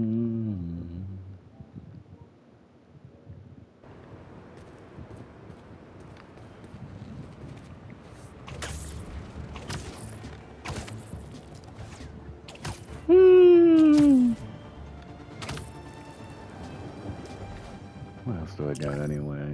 Mm. Hmm. What else do I got anyway?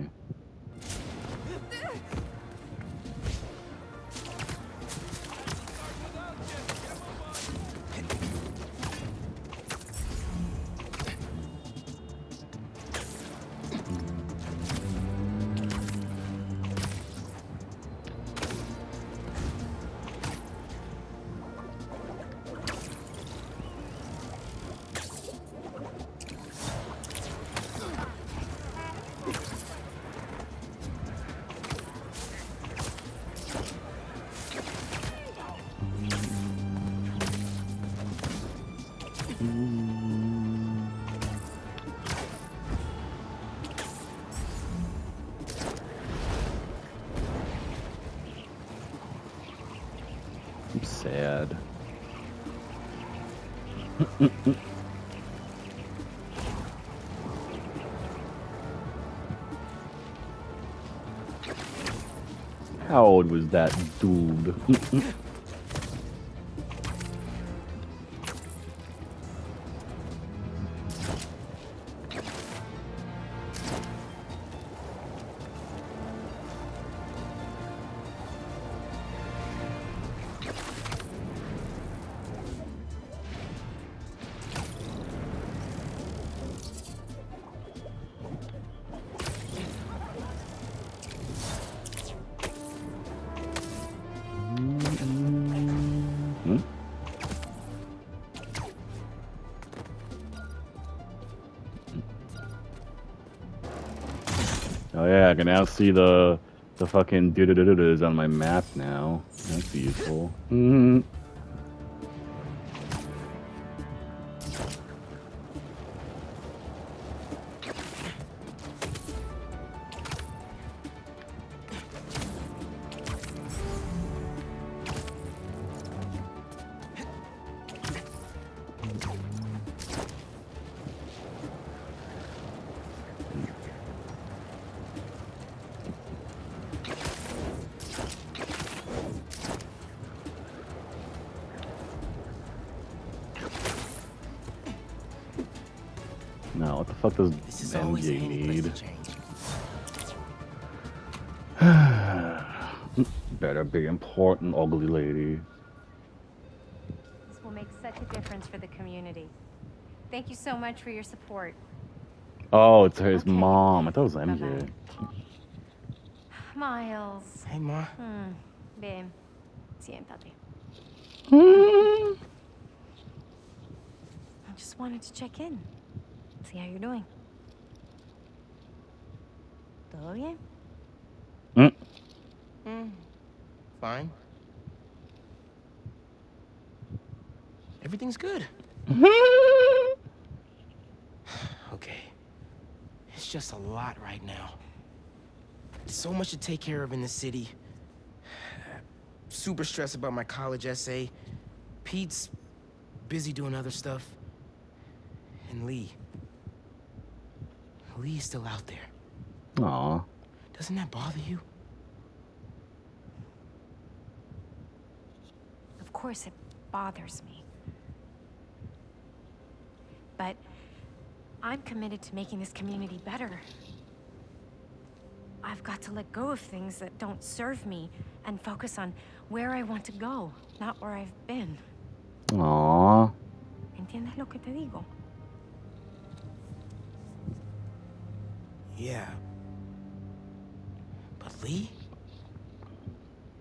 How old was that dude? Yeah, I can now see the the fucking doo doo doo doos on my map now. That's useful. Mhm. No, the community. Thank you so much for your support. Oh, it's his Okay. mom. I thought it was MJ. Bye-bye. Miles. Hey, Ma. Hmm. Ven. Siéntate. I just wanted to check in. See how you're doing. ¿Todo bien? Mm. Hmm. Fine. Everything's good. Okay. It's just a lot right now. So much to take care of in the city. Super stressed about my college essay. Pete's busy doing other stuff. And Lee. Lee's still out there. Aw. Doesn't that bother you? Of course it bothers me. But I'm committed to making this community better. I've got to let go of things that don't serve me and focus on where I want to go, not where I've been. Aw. ¿Entiendes lo que te digo? Yeah. But Lee?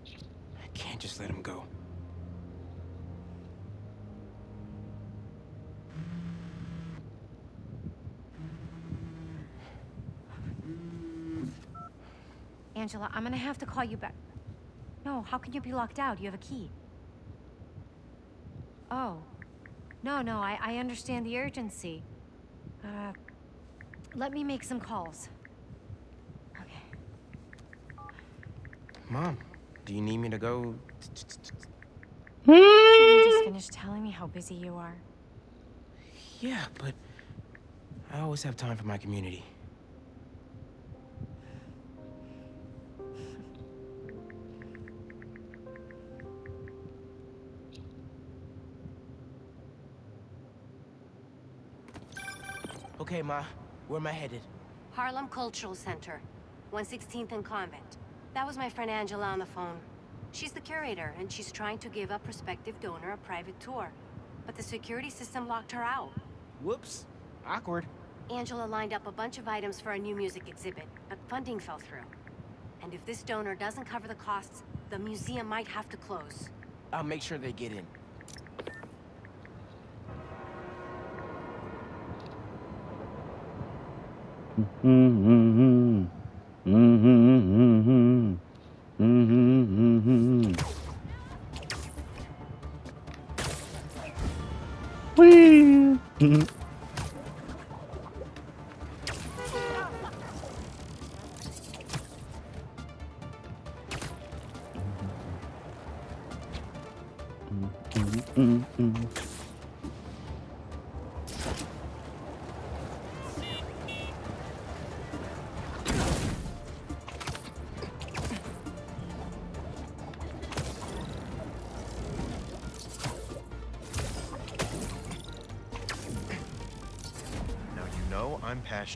I can't just let him go. Angela, I'm gonna have to call you back. No, how can you be locked out? You have a key. Oh. No, no, I, I understand the urgency. Uh, let me make some calls. Okay. Mom, do you need me to go? Can you just finish telling me how busy you are? Yeah, but I always have time for my community. Okay, Ma. Where am I headed? Harlem Cultural Center, 116th and Convent. That was my friend Angela on the phone. She's the curator, and she's trying to give a prospective donor a private tour. But the security system locked her out. Whoops. Awkward. Angela lined up a bunch of items for a new music exhibit, but funding fell through. And if this donor doesn't cover the costs, the museum might have to close. I'll make sure they get in. Mm-hmm.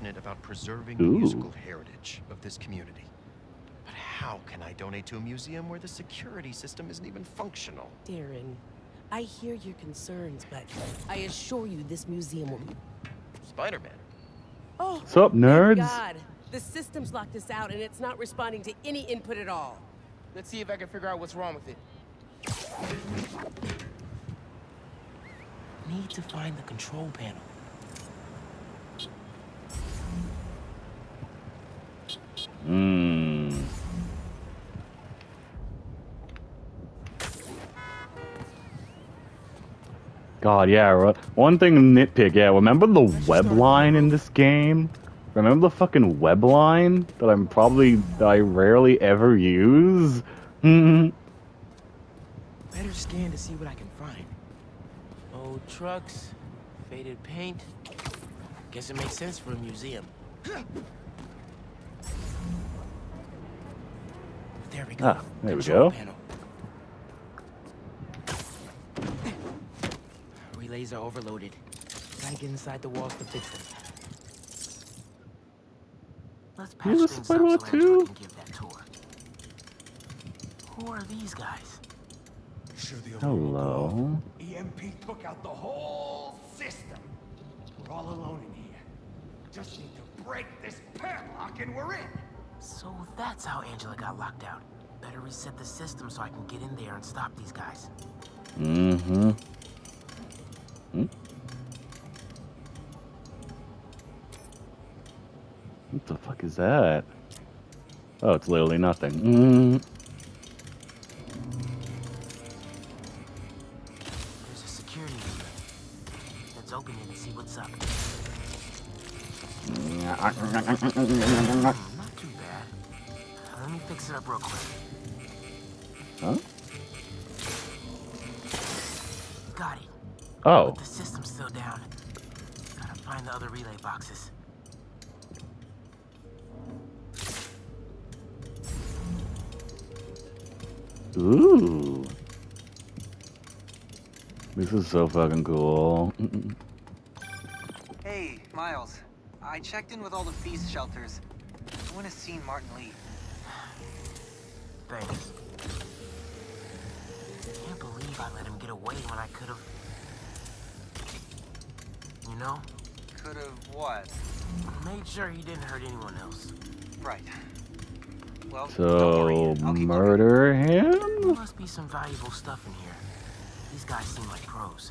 Passionate about preserving the musical heritage of this community. But how can I donate to a museum where the security system isn't even functional? Darren, I hear your concerns, but I assure you this museum will be... Spider-Man. Oh, What's up, nerds? God. The system's locked us out, and it's not responding to any input at all. Let's see if I can figure out what's wrong with it. Need to find the control panel. God, yeah. One thing nitpick, yeah. Remember the web line in this game? Remember the fucking web line that I'm probably that I rarely ever use? Hmm. Better scan to see what I can find. Old trucks, faded paint. Guess it makes sense for a museum. There we go. Ah, there we go. Panel. Relays are overloaded. Gotta get inside the walls to fix them. Let's patch You're the things Spider-Man so Angela too? give that tour. Who are these guys? Sure the Hello. EMP took out the whole system. We're all alone in here. Just need to break this padlock and we're in. So that's how Angela got locked out. Better reset the system so I can get in there and stop these guys. Mm-hmm. Hmm? What the fuck is that? Oh, it's literally nothing. Mm. There's a security unit. Let's open it and see what's up. Not too bad. Let me fix it up real quick. Huh? Got it. Oh. But the system's still down. Gotta find the other relay boxes. Ooh. This is so fucking cool. Hey, Miles. I checked in with all the feast shelters. No one has seen Martin Lee. Thanks. I Can't believe I let him get away when I could have. You know, Could have what? made sure he didn't hurt anyone else. Right. Well, So, worry. I'll looking. murder There him? must be some valuable stuff in here. These guys seem like pros.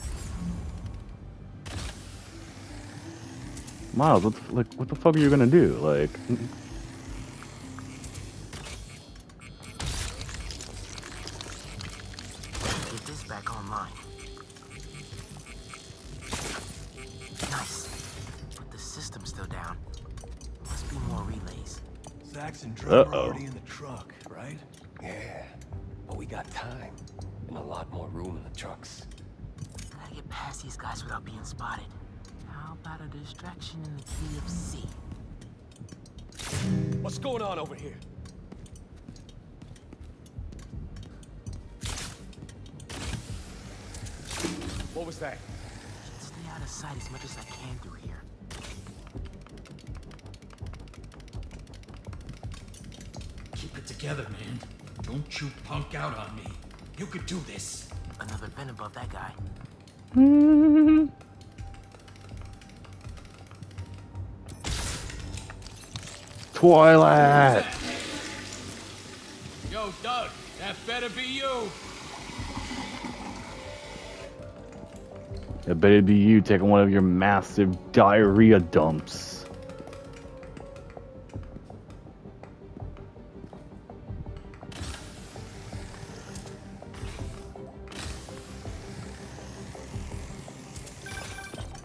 Miles, what the, like, what the fuck are you gonna do? Like, got time and a lot more room in the trucks. Gotta get past these guys without being spotted. How about a distraction in the key of C? What's going on over here? What was that? Should stay out of sight as much as I can through here. Keep it together, man. Don't you punk out on me. You could do this. Another vent above that guy. Twilight. Yo, Doug, that better be you. It better be you taking one of your massive diarrhea dumps.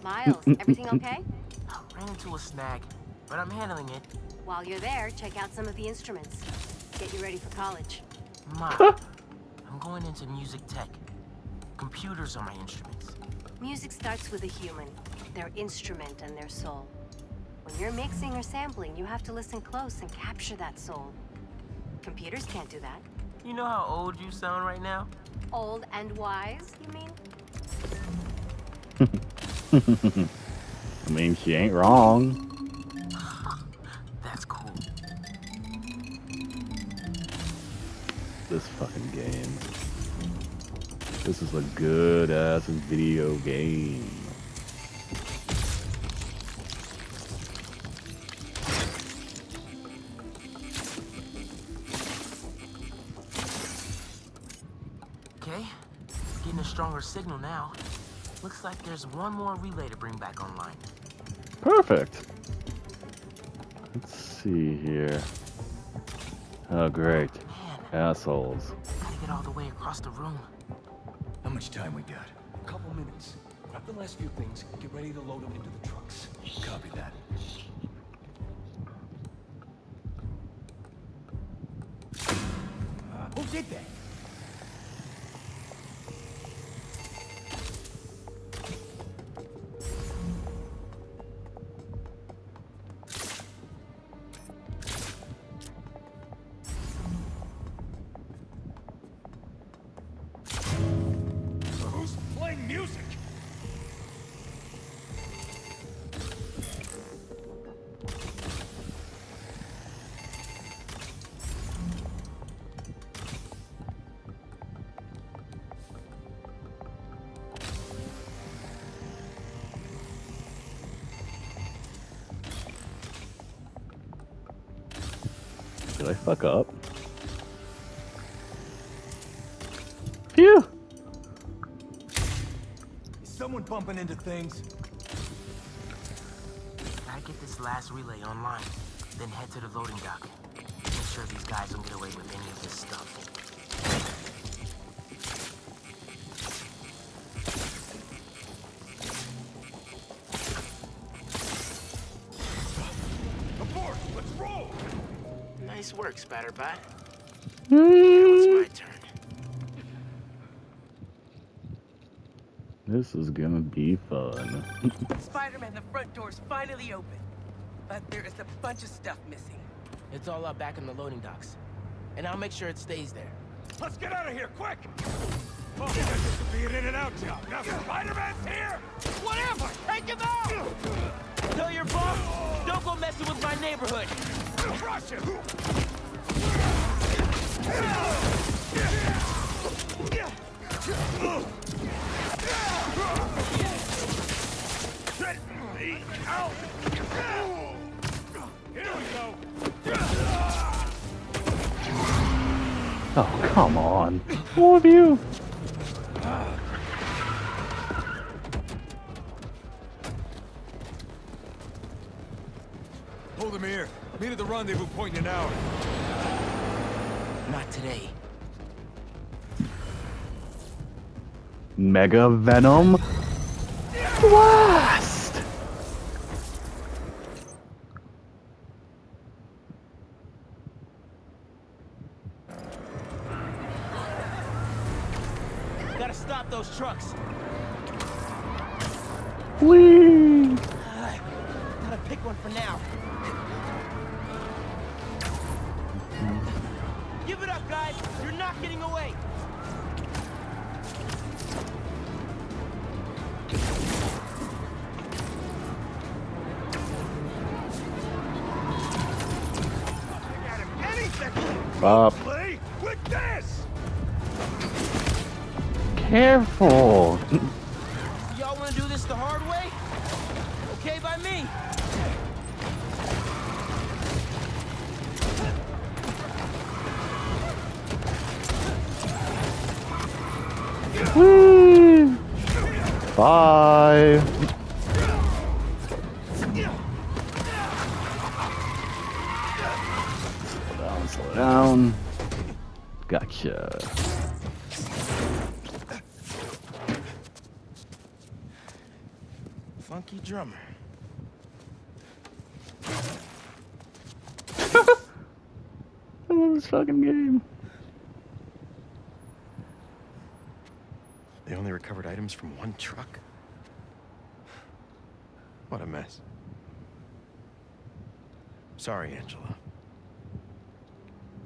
Miles, everything okay? Ran into a snag, but I'm handling it. While you're there, check out some of the instruments. Get you ready for college. Mom, I'm going into music tech. Computers are my instruments. Music starts with a human, their instrument and their soul. When you're mixing or sampling, you have to listen close and capture that soul. Computers can't do that. You know how old you sound right now? Old and wise, you mean? I mean, she ain't wrong. That's cool. This fucking game. This is a good ass video game. Okay, getting a stronger signal now. Looks like there's one more relay to bring back online. Perfect. Let's see here. Oh, great. Man, Assholes. gotta get all the way across the room. How much time we got? A couple minutes. Grab the last few things get ready to load them into the trucks. Copy that. Uh, who did that? Did I fuck up? Phew! Is someone bumping into things? Gotta get this last relay online, then head to the loading dock. Make sure these guys don't get away with any of this stuff. Nice work, Spatterbat. Now it's my turn. This is gonna be fun. Spider-Man, the front door's finally open. But there is a bunch of stuff missing. It's all up back in the loading docks. And I'll make sure it stays there. Let's get out of here, quick! Oh, this could be an in and out job. Now Spider-Man's here! Whatever! Take him out! Tell your boss, don't go messing with my neighborhood. Crush him! Get me out! Here we go! Oh, come on. All of you. Mega Venom Blast! Gotta stop those trucks. Whee! Uh, gotta pick one for now. Give it up, guys. You're not getting away. Up. Play with this! Careful. Recovered items from one truck? What a mess. Sorry, Angela.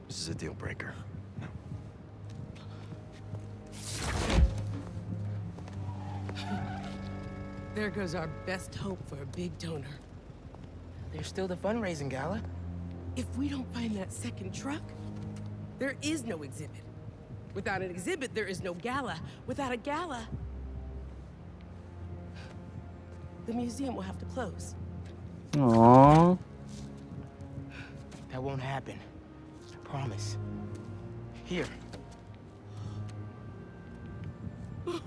This is a deal breaker. No. There goes our best hope for a big donor. There's still the fundraising gala. If we don't find that second truck, there is no exhibit. Without an exhibit, there is no gala. Without a gala, the museum will have to close. Aww. That won't happen. I promise. Here.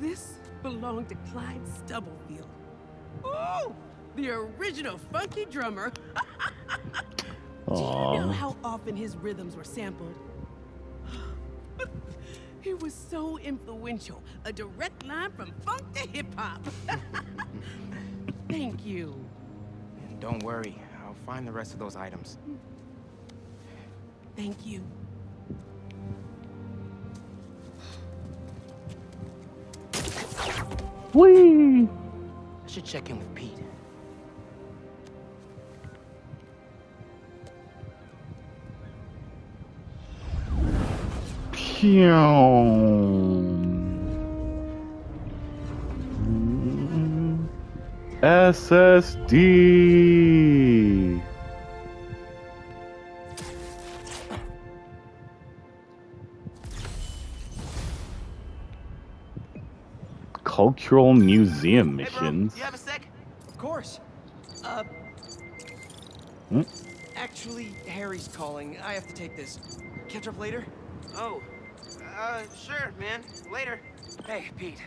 This belonged to Clyde Stubblefield. Ooh! The original funky drummer. Do you know how often his rhythms were sampled? He was so influential. A direct line from funk to hip hop. Thank you. And don't worry, I'll find the rest of those items. Thank you. Whee! I should check in with Pete. SSD. Cultural museum Hey, bro, missions. you have a sec? Of course. Uh. Hmm? Actually, Harry's calling. I have to take this. Catch up later? Oh, uh, sure, man. Later. Hey, Pete.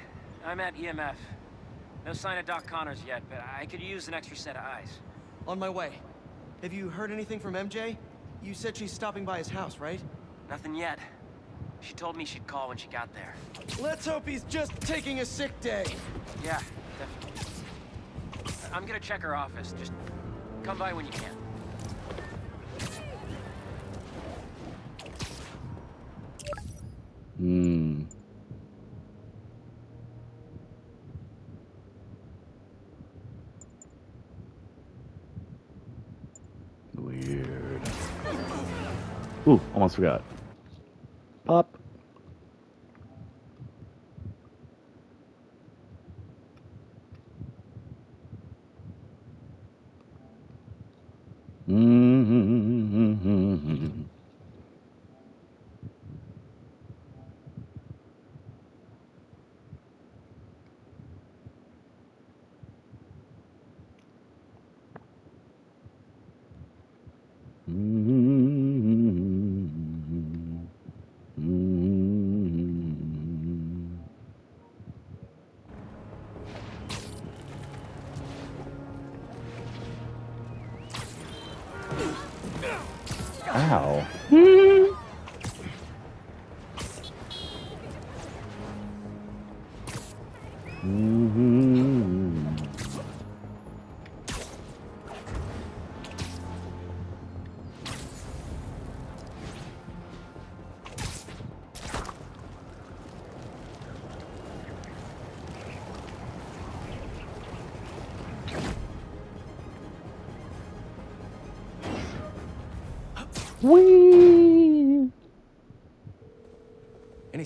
I'm at EMF. No sign of Doc Connors yet, but I could use an extra set of eyes. On my way. Have you heard anything from MJ? You said she's stopping by his house, right? Nothing yet. She told me she'd call when she got there. Let's hope he's just taking a sick day. Yeah, definitely. I'm gonna check her office. Just come by when you can. Hmm. Weird. Ooh, almost forgot. Pop.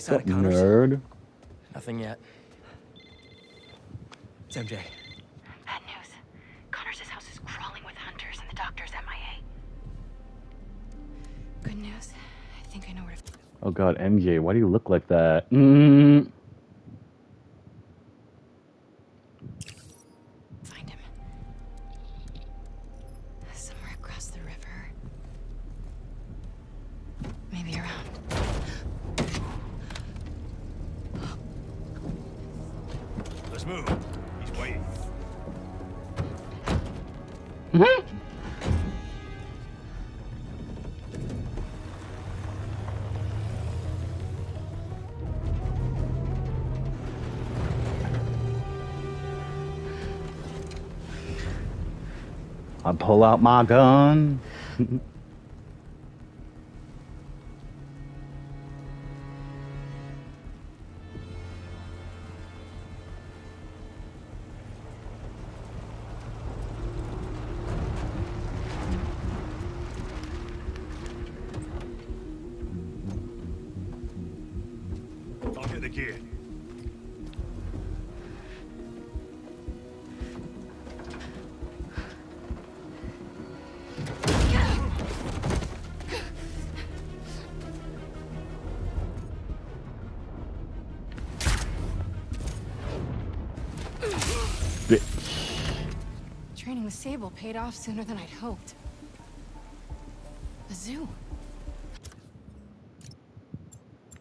Any sign What of Connors? nerd? Nothing yet. It's MJ. Bad news. Connors' house is crawling with hunters and the doctor's MIA. Good news. I think I know where to... Oh god, MJ, why do you look like that? Mm. I pull out my gun. Paid off sooner than I'd hoped. A zoo.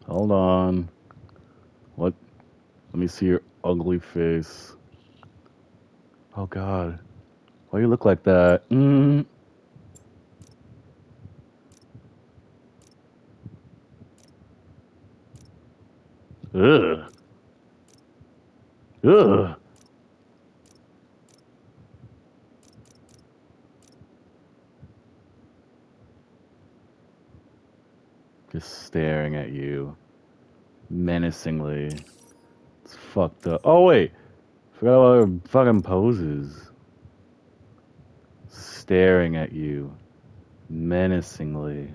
Hold on. What? Let me see your ugly face. Oh god. Why you look like that? Mm. Just staring at you. Menacingly. It's fucked up. Oh, wait. Forgot about her fucking poses. Staring at you. Menacingly.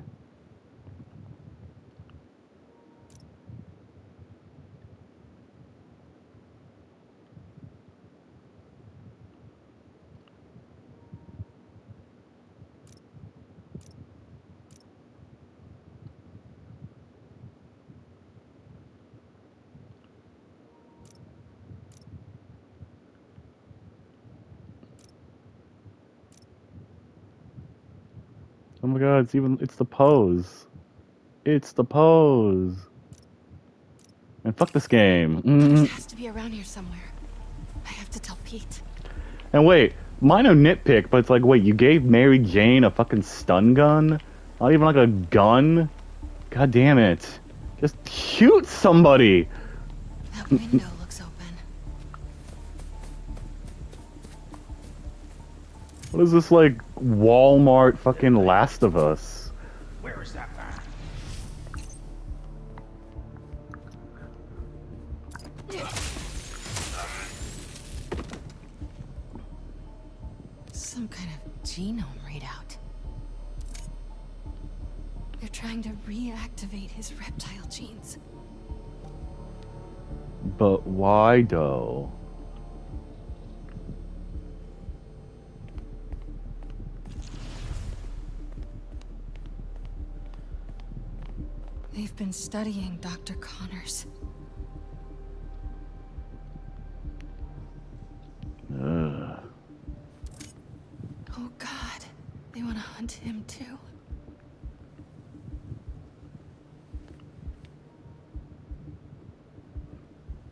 It's even it's the pose. It's the pose. And fuck this game. Mm. It has to be around here somewhere. I have to tell Pete. And wait, minor nitpick, but it's like, wait, you gave Mary Jane a fucking stun gun? Not even like a gun? God damn it. Just shoot somebody! That window What is this like Walmart fucking Last of Us? Where is that man? Some kind of genome readout. They're trying to reactivate his reptile genes. But why though? They've been studying Dr. Connors. Oh god, they want to hunt him too.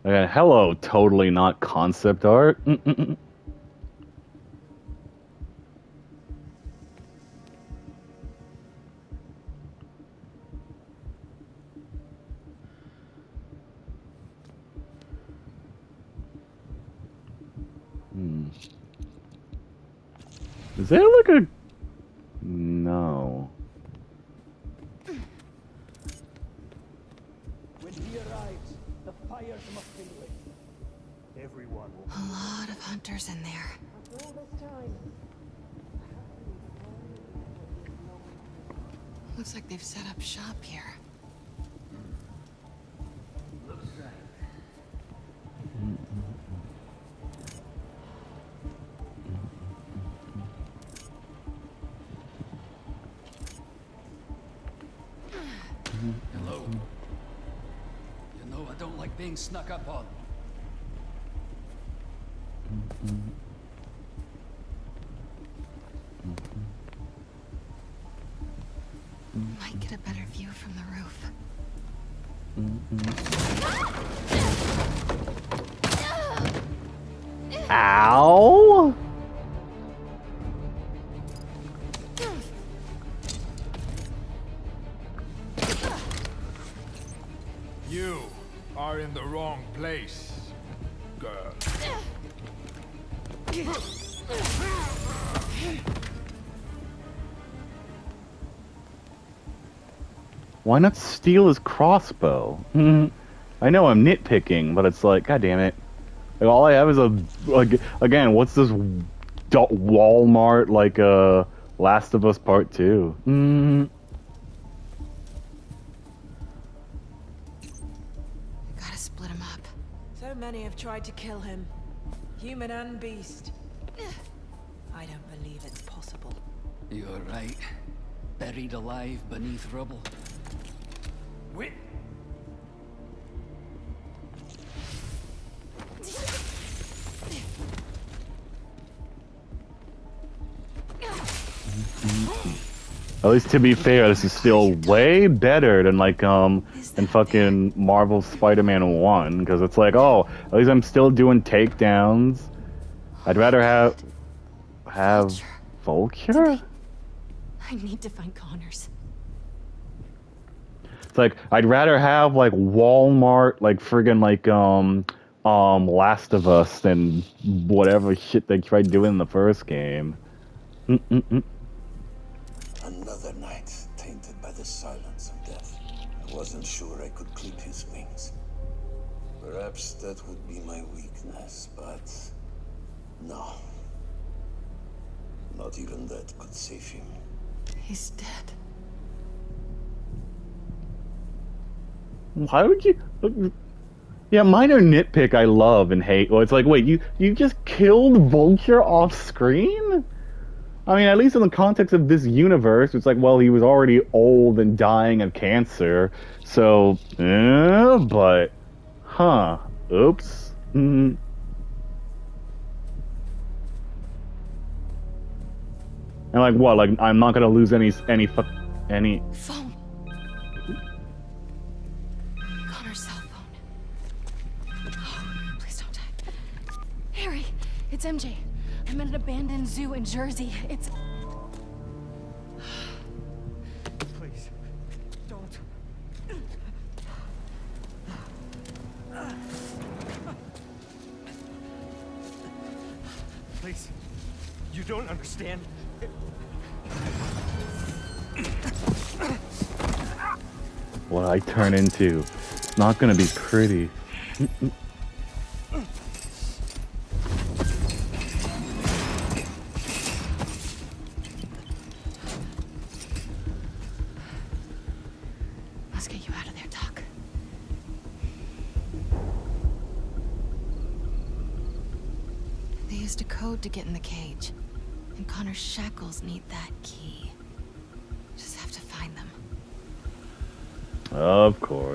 Okay, hello, totally not concept art. Why not steal his crossbow? I know I'm nitpicking, but it's like, god damn it. Like, all I have is a like again, what's this Walmart like uh Last of Us Part 2? Mm. Gotta split him up. So many have tried to kill him. Human and beast. I don't believe it's possible. You're right. Buried alive beneath rubble. Wait. At least to be fair, this is still way better than like um than fucking Marvel Spider-Man 1 because it's like, oh, at least I'm still doing takedowns. I'd rather have have Vulture? I need to find Connors. It's like I'd rather have like Walmart, like friggin' like um um Last of Us than whatever shit they tried doing in the first game. Mm-mm-mm. Another Perhaps that would be my weakness, but no. Not even that could save him. He's dead. Why would you? Yeah, minor nitpick I love and hate. Well, it's like, wait, you you just killed Vulture off screen? I mean, at least in the context of this universe, it's like, well, he was already old and dying of cancer, so, eh, but, huh, oops. Mm. And like, what? Like, I'm not gonna lose any any fu- any. Phone. Connor's cell phone. Oh, please don't die. Harry, it's MJ. I'm at an abandoned zoo in Jersey. It's. Don't understand. What I turn into. It's not gonna be pretty. Shackles need that key. Just have to find them. Of course.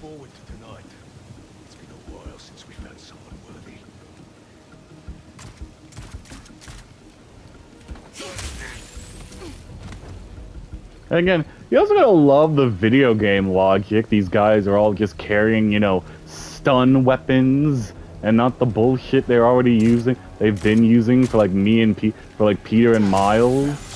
Forward to tonight. It's been a while since we found someone worthy. And again, you also gotta love the video game logic. These guys are all just carrying, you know, stun weapons and not the bullshit they're already using. They've been using for like me and Pete, for like Peter and Miles.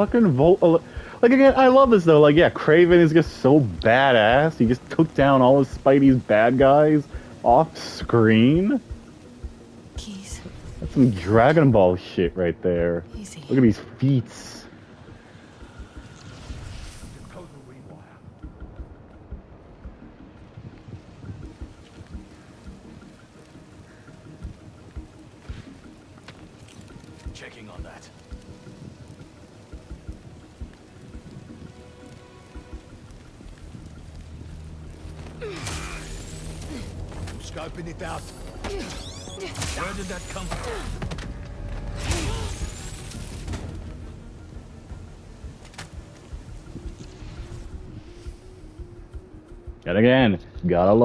Fucking Volt uh, like again? I love this though. Like yeah, Kraven is just so badass. He just took down all of Spidey's bad guys off screen. Keys. That's some Dragon Ball shit right there. Easy. Look at these feats.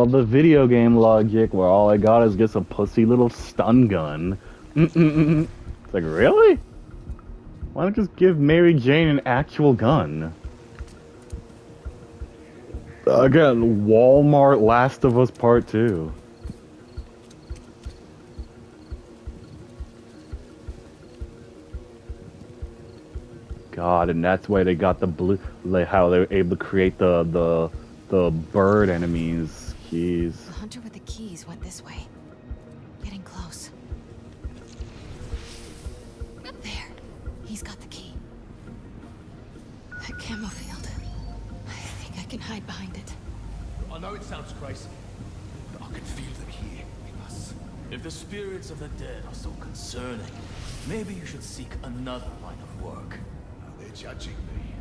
The video game logic where all I got is just a pussy little stun gun. It's like, really? Why don't just give Mary Jane an actual gun? Again, Walmart Last of Us Part 2. God, and that's why they got the blue, like how they were able to create the the the bird enemies. Jeez. The hunter with the keys went this way. Getting close. There. He's got the key. That camo field. I think I can hide behind it. I know it sounds crazy, but I can feel them here with us. If the spirits of the dead are so concerning, maybe you should seek another line of work. Now they're judging me.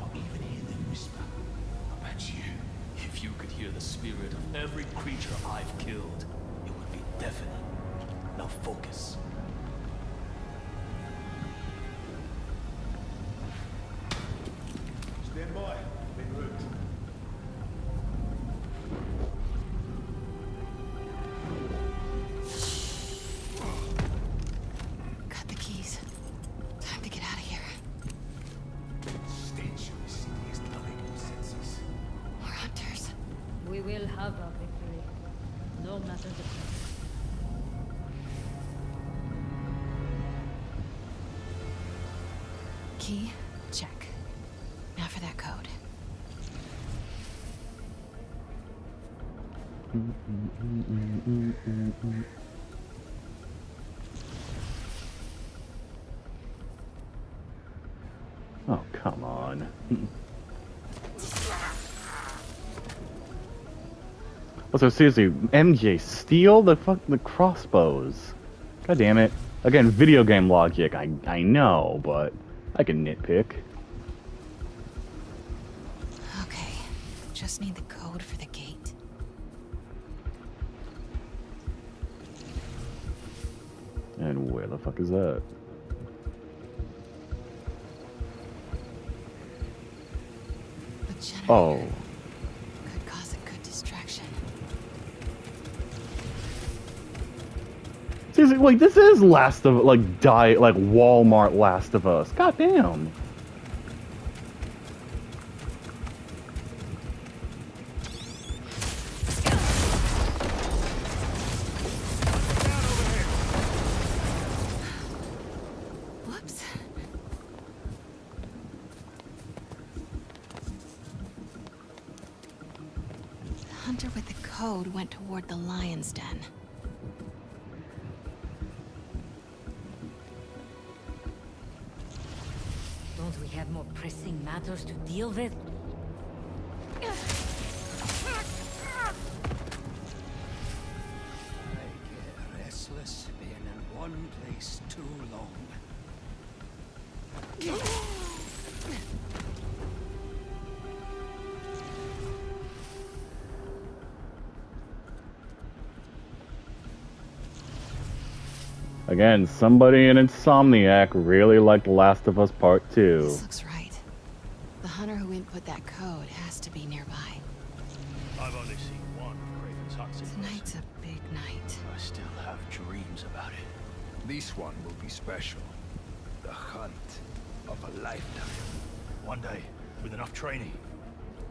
I even hear them whisper about you. You could hear the spirit of every creature I've killed, it would be deafening. Now focus. Oh, come on. Also, seriously, MJ, steal the fuck the crossbows. God damn it. Again, video game logic. I I know, but I can nitpick. Okay. Just need the code for the where the fuck is that? Oh. could cause a good distraction. Seriously, like this is Last of like die like Walmart Last of Us. God damn. Again, somebody in Insomniac really liked Last of Us Part 2. This looks right. The hunter who input that code has to be nearby. I've only seen one of Kraven's hot. Tonight's a big night. I still have dreams about it. This one will be special. The hunt of a lifetime. One day, with enough training,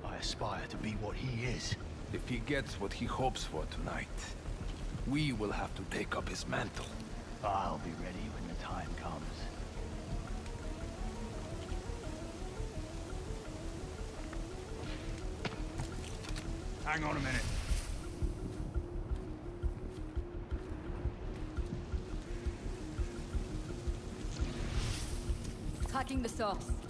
I aspire to be what he is. If he gets what he hopes for tonight, we will have to take up his mantle. I'll be ready when the time comes. Hang on a minute. Tracking the source.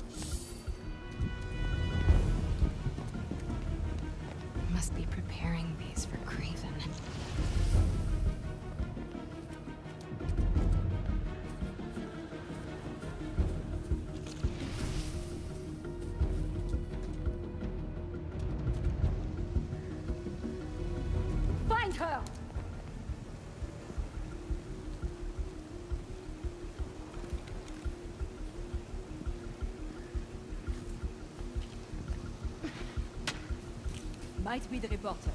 Might be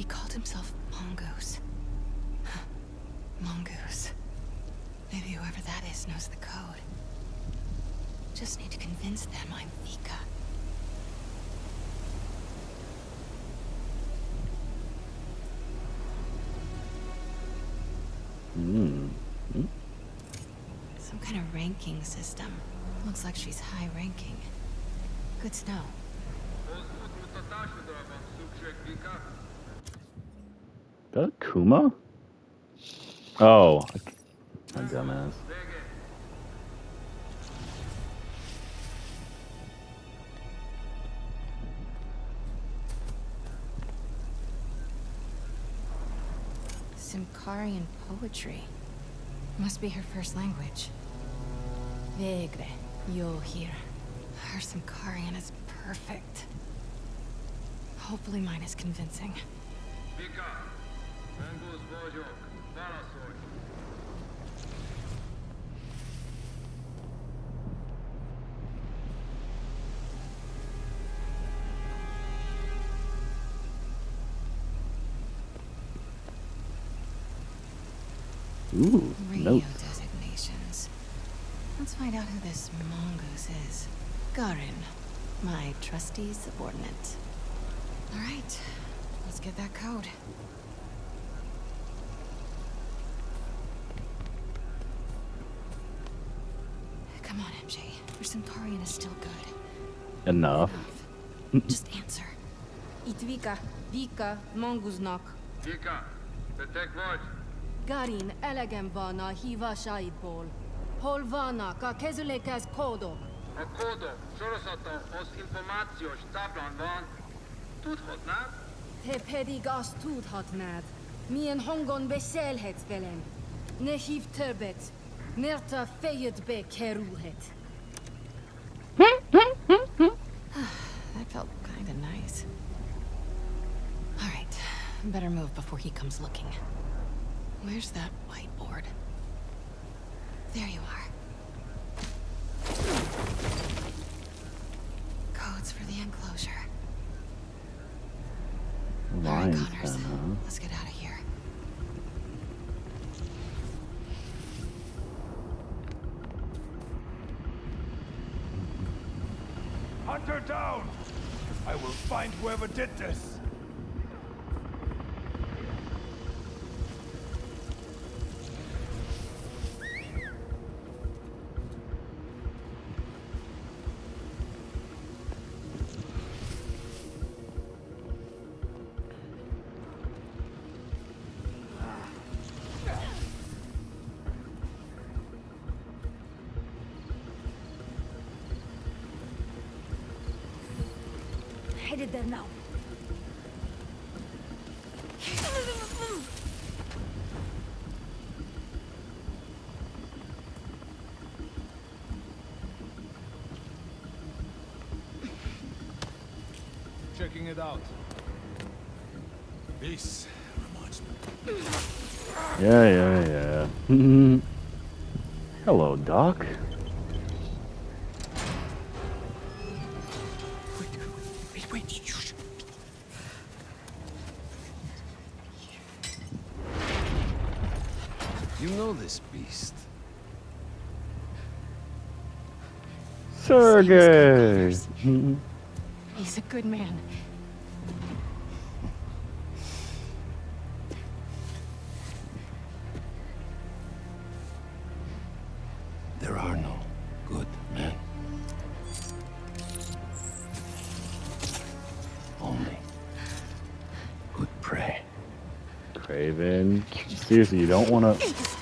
He called himself Mongoose. Mongoose. Maybe whoever that is knows the code. Just need to convince them I'm Vika. Hmm. Hmm? Some kind of ranking system. Looks like she's high ranking. Good to know. That Kuma? Oh. My dumbass. Symkarian poetry. Must be her first language. Vegre, yo here. Her Symkarian is perfect. Hopefully mine is convincing. Ooh, Radio notes. designations. Let's find out who this mongoose is. Garin, my trusty subordinate. All right, let's get that code. Centaurian is still good. Enough. Just answer. Itvika, Vika, Monguznak. Vika, te tek vagy? Garin, elegem van a hívásaidból. Hol vannak a kezülékhez kódok? A kódok sorozata az információs táblán van. Tudhatnád? Te pedig azt tudhatnád, milyen hangon beszélhetsz velem. Ne hív többet, mert a fejedbe kerülhet. Kinda. All right, better move before he comes looking. Where's that whiteboard? There you are. Codes for the enclosure. All right, Connors. Let's get out of here. Hunt her down! I will find whoever did this! Yeah, yeah, yeah. Hello, Doc. You know this beast. Sergey! He's a good man. Seriously, you don't want to...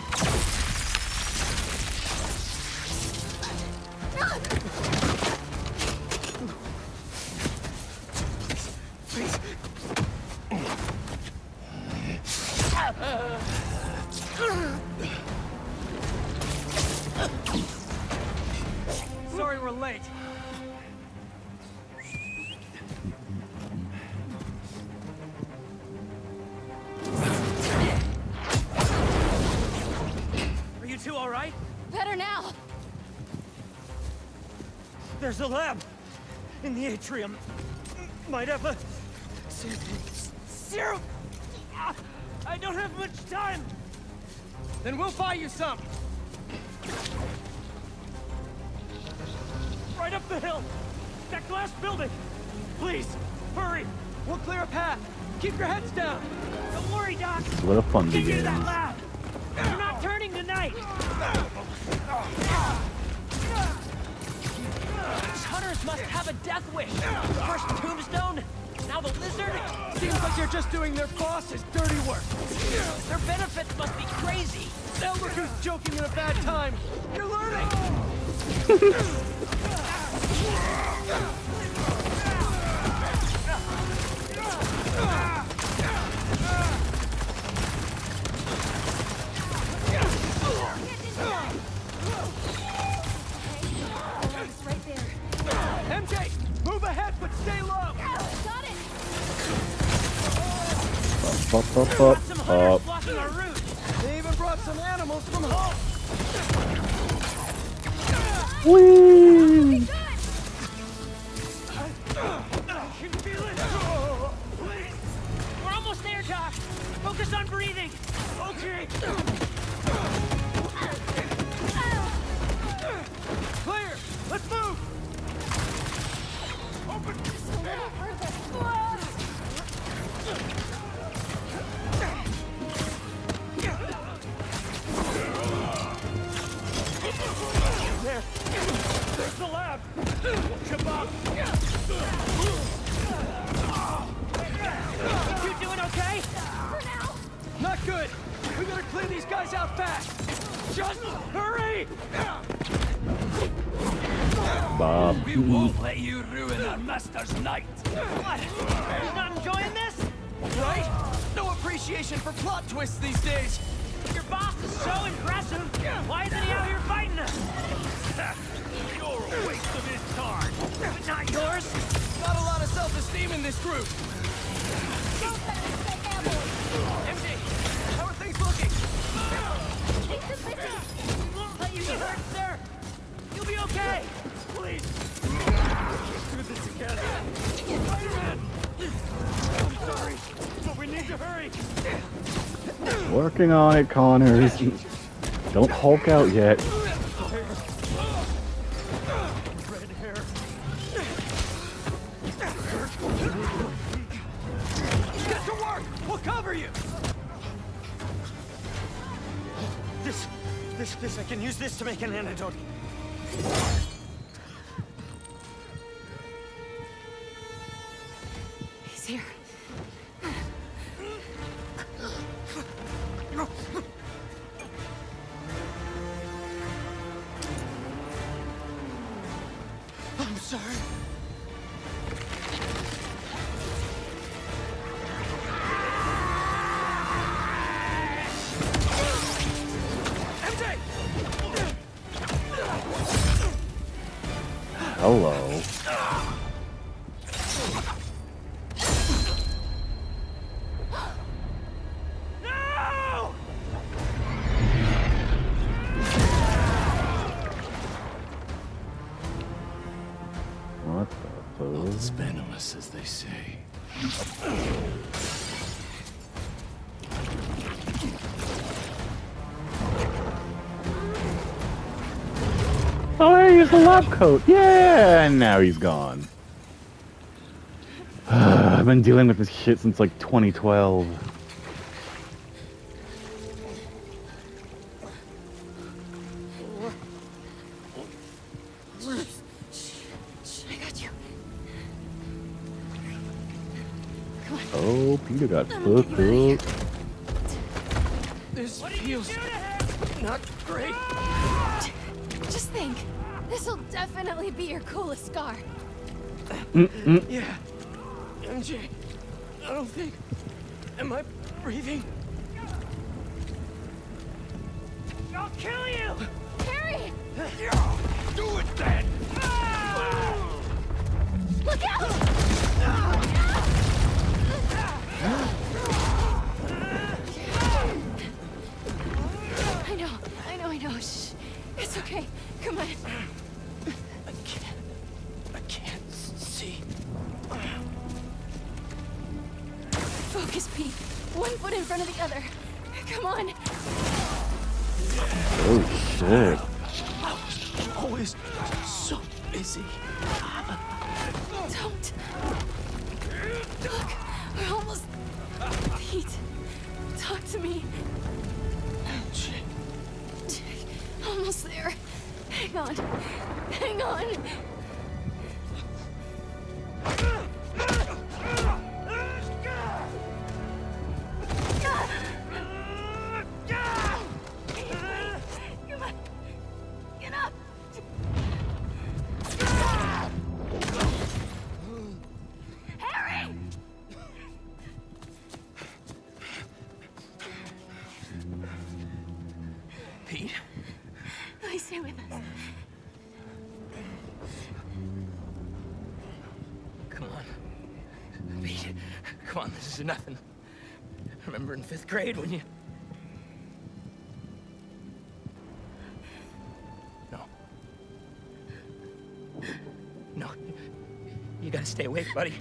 fun begins. I'm not turning tonight. Hunters must have a death wish. First tombstone, now the lizard. Seems like they're just doing their boss's dirty work. Their benefits must be crazy. Now look who's joking in a bad time. You're learning. Working on it, Connors. Don't Hulk out yet. This, this, I can use this to make an antidote. Lab coat. Yeah, and now he's gone. I've been dealing with this shit since like 2012. This'll definitely be your coolest scar. Yeah. MJ, I don't think. Am I breathing? I'll kill you! Harry! Do it then! Look out! I know, I know, I know. Shh. It's okay. Come on. In front of the other. Come on. Oh, shit. I'm always so busy. Don't. Look, we're almost. Pete, talk to me. Almost there. Hang on. Hang on. Grade when you... No. No. You gotta stay awake, buddy.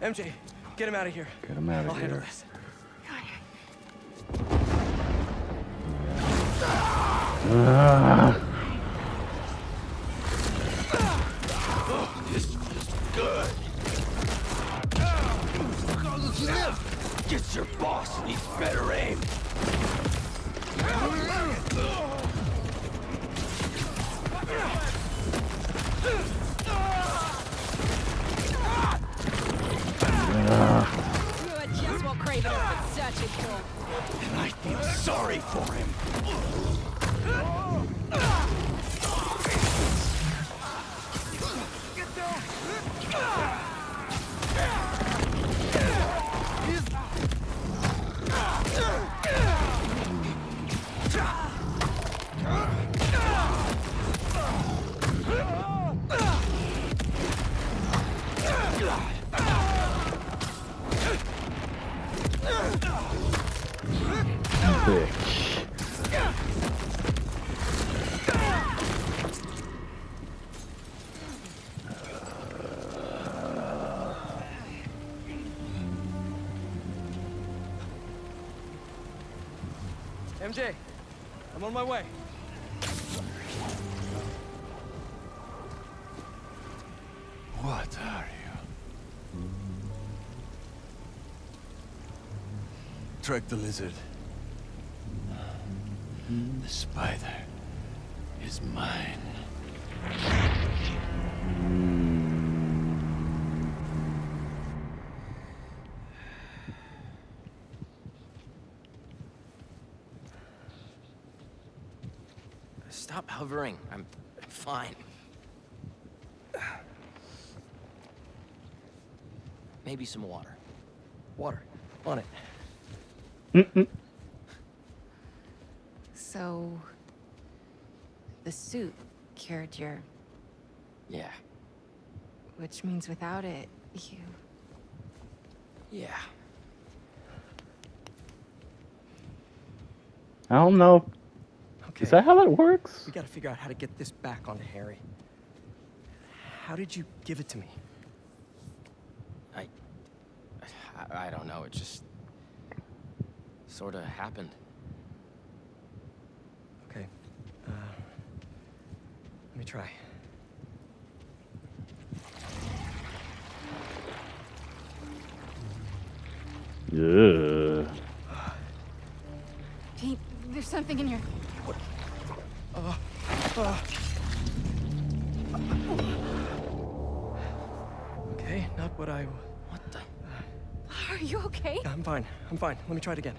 MJ, get him out of here. Get him out I'll of here. MJ, I'm on my way. What are you? Trek the lizard. The spider is mine. Stop hovering. I'm fine. Maybe some water. Water. On it. So... The suit cured your... Yeah. Which means without it, you... Yeah. I don't know. Okay. Is that how that works? We gotta figure out how to get this back onto Harry. How did you give it to me? I... I, I don't know. It just... Sort of happened. Okay. Uh, let me try. Yeah. Pete, there's something in your... Okay, not what I... What the... Are you okay? I'm fine. I'm fine. Let me try it again.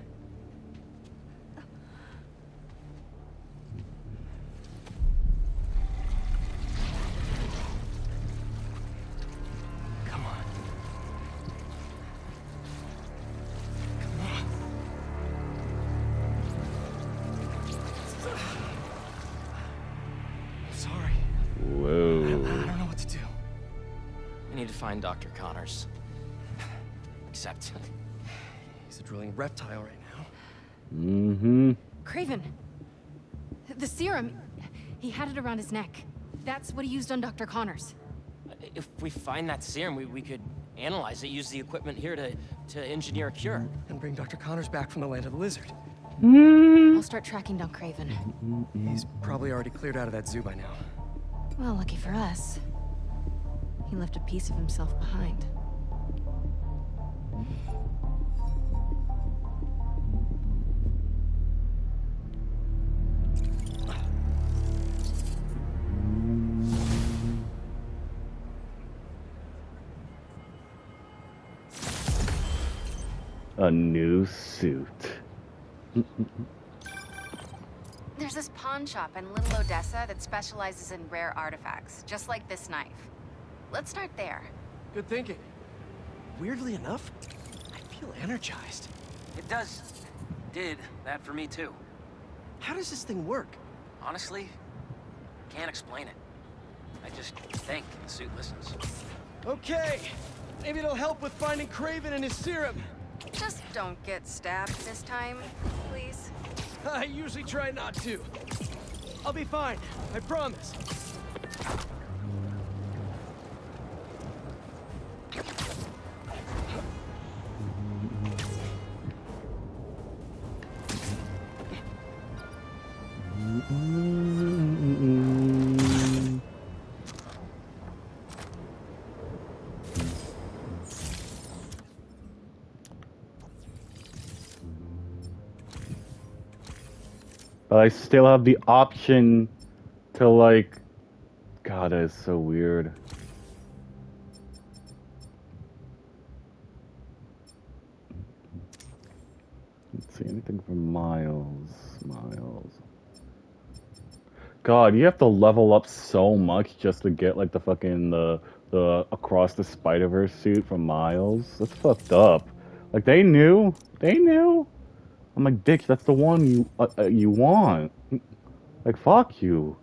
He's a drilling reptile right now. Mm-hmm. Kraven. The serum. He had it around his neck. That's what he used on Dr. Connors. If we find that serum, we, we could analyze it, use the equipment here to, to engineer a cure. And bring Dr. Connors back from the land of the lizard. I'll start tracking down Kraven. He's probably already cleared out of that zoo by now. Well, lucky for us. He left a piece of himself behind. A new suit. There's this pawn shop in Little Odessa that specializes in rare artifacts, just like this knife. Let's start there. Good thinking. Weirdly enough, I feel energized. It does. Did that for me, too. How does this thing work? Honestly, can't explain it. I just think the suit listens. Okay. Maybe it'll help with finding Kraven and his serum. Just don't get stabbed this time, please. I usually try not to. I'll be fine. I promise. I still have the option to like God, that is so weird. Let's see anything from Miles. Miles. God, you have to level up so much just to get like the fucking the the across the Spider Verse suit from Miles. That's fucked up. Like they knew, they knew. I'm like, bitch, that's the one you uh, uh, you want. Like, fuck you.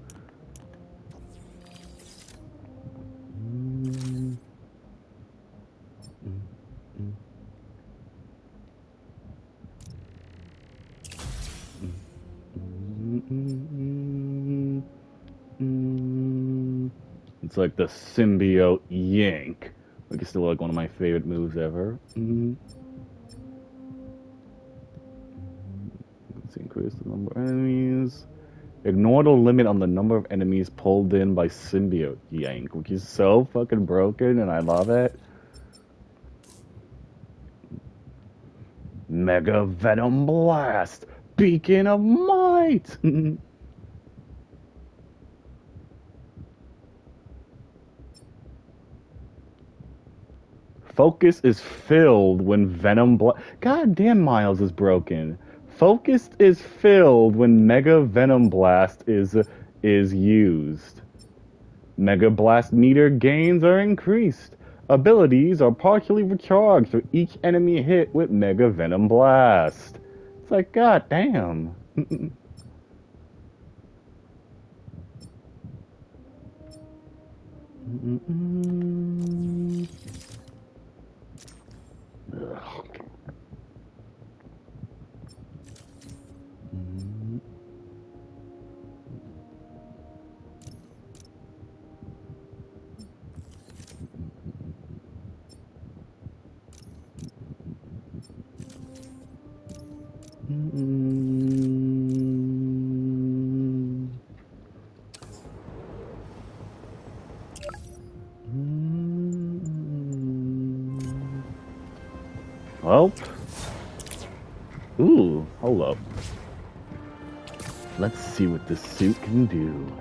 It's like the symbiote yank. Like it's still like one of my favorite moves ever. Mm. Let's increase the number of enemies. Ignore the limit on the number of enemies pulled in by symbiote yank, which is so fucking broken, and I love it. Mega Venom Blast! Beacon of Might! Focus is filled when Venom Blast. God damn, Miles is broken. Focus is filled when Mega Venom Blast is is used. Mega Blast meter gains are increased. Abilities are partially recharged for each enemy hit with Mega Venom Blast. It's like, god damn. Ugh. Well. Let's see what this suit can do.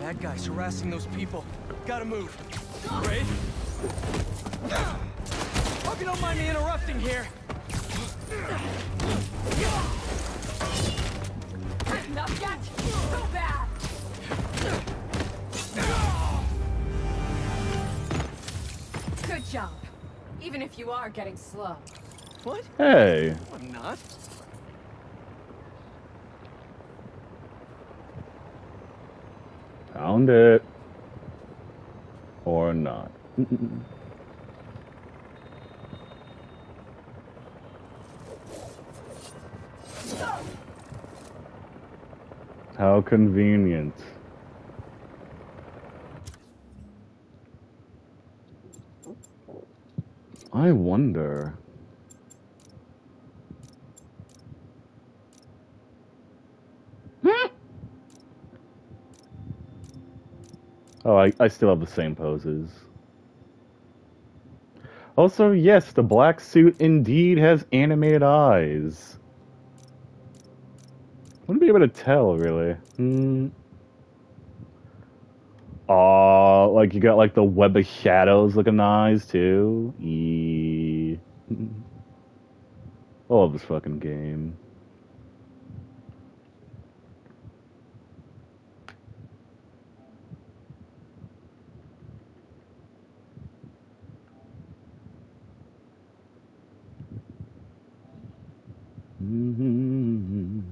Bad guys harassing those people. Gotta move. Wraith? Hope you don't mind me interrupting here. Enough yet? So bad! Good job. Even if you are getting slow. What? Hey. I'm not. Found it. Or not. How convenient. I wonder. Oh, I, I still have the same poses. Also, yes, the black suit indeed has animated eyes. Wouldn't be able to tell, really. Hmm. Aw, like you got like the web of shadows looking eyes too. E. I love this fucking game. Mm-hmm.